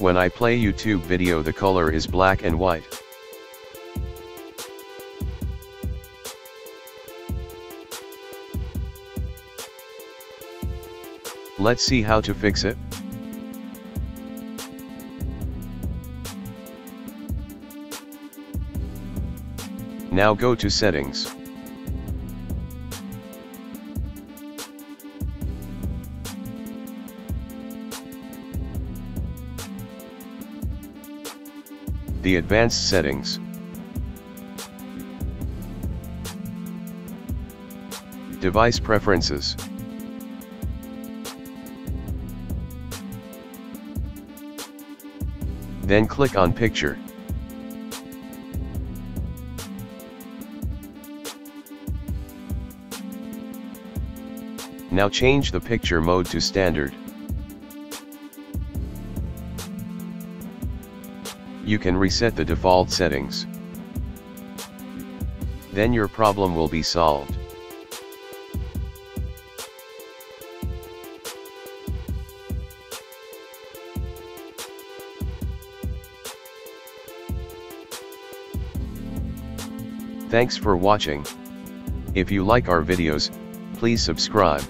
When I play YouTube video the color is black and white. Let's see how to fix it. Now go to settings. The advanced settings. Device preferences. Then click on picture. Now change the picture mode to standard. You can reset the default settings. Then your problem will be solved. Thanks for watching. If you like our videos, please subscribe.